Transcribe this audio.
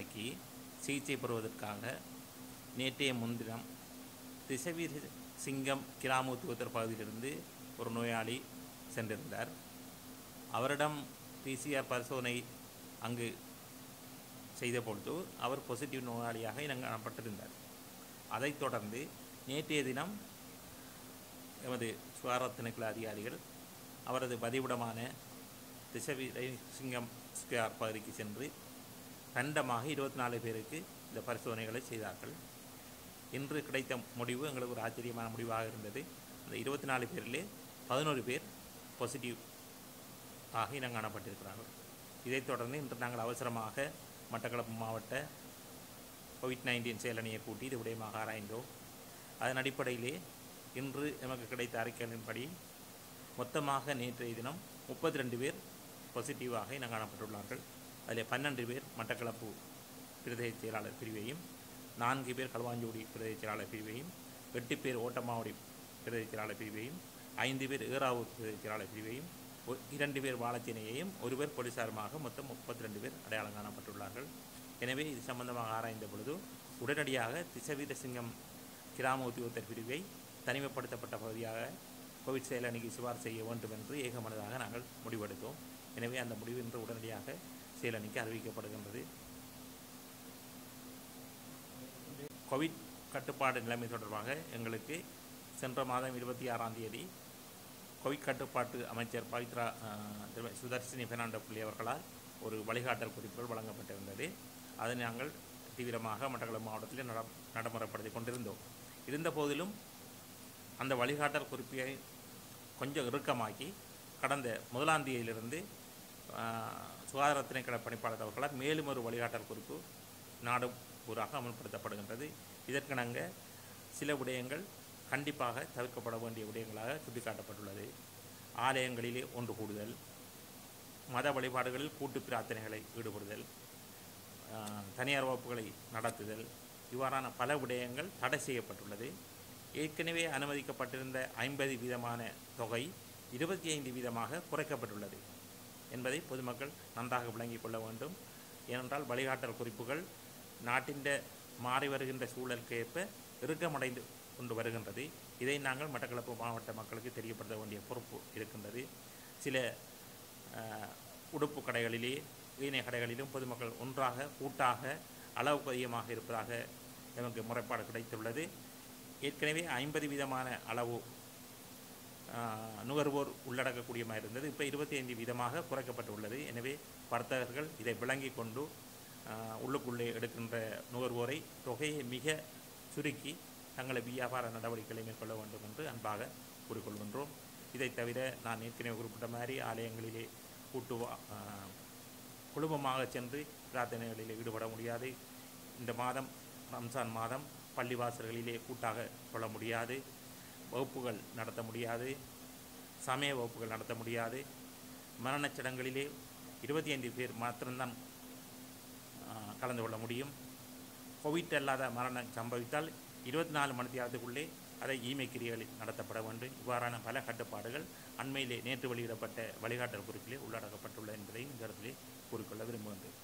நோய்க்கு சிகிச்சை பெறுவதற்காக நேற்றைய முன்தினம் திசவீர் சிங்கம் கிராமத்துவத்தர் பகுதியிலிருந்து ஒரு நோயாளி சென்றிருந்தார். அவரிடம் பிசிஆர் பரிசோதனை அங்கு செய்தபொழுது அவர் பாசிட்டிவ் நோயாளியாக இனம் காணப்பட்டிருந்தார். அதைத் தொடர்ந்து நேற்றைய தினம் எமது சுகாதார அதிகாரிகள் அவரது பதிவிடமான திசவி சிங்கம் ஸ்கொயர் பகுதிக்கு சென்று தண்டமாக இருபத்தி நாலு பேருக்கு இந்த பரிசோதனைகளை செய்தார்கள். இன்று கிடைத்த முடிவு எங்களுக்கு ஒரு ஆச்சரியமான முடிவாக இருந்தது. அந்த இருபத்தி நாலு பேரிலே பதினோரு பேர் பாசிட்டிவ் ஆக இனம் காணப்பட்டிருக்கிறார்கள். இதைத் தொடர்ந்து இன்று நாங்கள் அவசரமாக மட்டக்களப்பு மாவட்ட கோவிட் நைன்டீன் செயலணியை கூட்டி இது விடயமாக ஆராய்ந்தோம். அதன் அடிப்படையிலே இன்று எமக்கு கிடைத்த அறிக்கைகளின்படி மொத்தமாக நேற்றைய தினம் முப்பத்தி ரெண்டு பேர் பாசிட்டிவாக இனம் காணப்பட்டுள்ளார்கள். அதில் பன்னெண்டு பேர் மட்டக்களப்பு பிரதேச செயலாளர் பிரிவையும் நான்கு பேர் களுவாஞ்சோடி பிரதேச செயலாளர் பிரிவையும் எட்டு பேர் ஓட்டமாவடி பிரதேச செயலாளர் பிரிவையும் ஐந்து பேர் ஏறாவூர் பிரதேச செயலாளர் பிரிவையும் இரண்டு பேர் வாழச்சேனையையும் ஒருவர் போலீசாருமாக மொத்தம் முப்பத்தி ரெண்டு பேர் அடையாளம் காணப்பட்டுள்ளார்கள். எனவே இது சம்பந்தமாக ஆராய்ந்த பொழுது உடனடியாக திசவீர சிங்கம் கிராம உத்தியோகத்தர் பிரிவை தனிமைப்படுத்தப்பட்ட பகுதியாக கோவிட் செயலணிக்கு சிபார் செய்ய வேண்டும் என்று ஏகமனதாக நாங்கள் முடிவெடுத்தோம். எனவே அந்த முடிவு இன்று உடனடியாக செயலணிக்கு அறிவிக்கப்படுகின்றது. கோவிட் கட்டுப்பாடு நிலைமை தொடர்பாக எங்களுக்கு சென்ற மாதம் இருபத்தி ஆறாம் தேதி கோவிட் கட்டுப்பாட்டு அமைச்சர் பவித்ரா திரு சுதர்ஷினி பெர்னாண்டோ புள்ளி அவர்களால் ஒரு வழிகாட்டல் குறிப்புகள் வழங்கப்பட்டிருந்தது. அதை நாங்கள் தீவிரமாக மட்டக்களப்பு மாவட்டத்தில் நட நடைமுறைப்படுத்தி கொண்டிருந்தோம். இருந்த போதிலும் அந்த வழிகாட்டல் குறிப்பை கொஞ்சம் இறுக்கமாக்கி கடந்த முதலாம் தேதியிலிருந்து சுகாதார திணைக்கள பணிப்பாளர் அவர்களால் மேலும் ஒரு வழிகாட்டல் குறிப்பு நாடு பூராக அமல்படுத்தப்படுகின்றது. இதற்கிணங்க சில விடயங்கள் கண்டிப்பாக தவிர்க்கப்பட வேண்டிய விடயங்களாக சுட்டிக்காட்டப்பட்டுள்ளது. ஆலயங்களிலே ஒன்று கூடுதல் மத வழிபாடுகளில் கூட்டு பிரார்த்தனைகளை ஈடுபடுதல் தனியார் வகுப்புகளை நடத்துதல் இவ்வாறான பல விடயங்கள் தடை செய்யப்பட்டுள்ளது. ஏற்கனவே அனுமதிக்கப்பட்டிருந்த ஐம்பது வீதமான தொகை இருபத்தி ஐந்து வீதமாக குறைக்கப்பட்டுள்ளது. என்பதை பொதுமக்கள் நன்றாக விளங்கிக் கொள்ள வேண்டும். ஏனென்றால் வழிகாட்டல் குறிப்புகள் நாட்டின் மாறி வருகின்ற சூழலுக்கு ஏற்ப இறுக்கமடைந்து கொண்டு வருகின்றது. இதை நாங்கள் மட்டக்களப்பு மாவட்ட மக்களுக்கு தெரியப்படுத்த வேண்டிய பொறுப்பு இருக்கின்றது. சில உடுப்பு கடைகளிலே வீணை கடைகளிலும் பொதுமக்கள் ஒன்றாக கூட்டாக அளவுக்கு அதிகமாக இருப்பதாக எமக்கு முறைப்பாடு கிடைத்துள்ளது. ஏற்கனவே ஐம்பது விதமான அளவு நுகர்வோர் உள்ளடக்கக்கூடியமாக இருந்தது. இப்போ இருபத்தி ஐந்து வீதமாக குறைக்கப்பட்டுள்ளது. எனவே வர்த்தகர்கள் இதை விளங்கி கொண்டு உள்ளுக்குள்ளே எடுக்கின்ற நுகர்வோரை தொகையை மிக சுருக்கி தங்களை வியாபார நடவடிக்கைகளை மேற்கொள்ள வேண்டும் என்று அன்பாக கூறிக்கொள்கின்றோம். இதைத் தவிர நான் ஏற்கனவே குறிப்பிட்ட மாதிரி ஆலயங்களிலே கூட்டு வா- சென்று பிரார்த்தனைகளில் ஈடுபட முடியாது. இந்த மாதம் ரம்சான் மாதம் பள்ளிவாசல்களிலே கூட்டாக கொள்ள முடியாது. வகுப்புகள் நடத்த முடியாது. சமய வகுப்புகள் நடத்த முடியாது. மரணச் சடங்குகளிலே இருபத்தி ஐந்து பேர் மாத்திரம்தான் கலந்து கொள்ள முடியும். கோவிட் அல்லாத மரணம் சம்பவித்தால் இருபத்தி நாலு மணி நேரத்துக்குள்ளே அதை ஈமை கிரியைகளில் நடத்தப்பட வேண்டும். இவ்வாறான பல கட்டுப்பாடுகள் அண்மையிலே நேற்று வெளியிடப்பட்ட வழிகாட்டல் குறிப்பிலே உள்ளடக்கப்பட்டுள்ளது என்பதையும் இந்த இடத்திலே கூறிக்கொள்ள விரும்புகின்றேன்.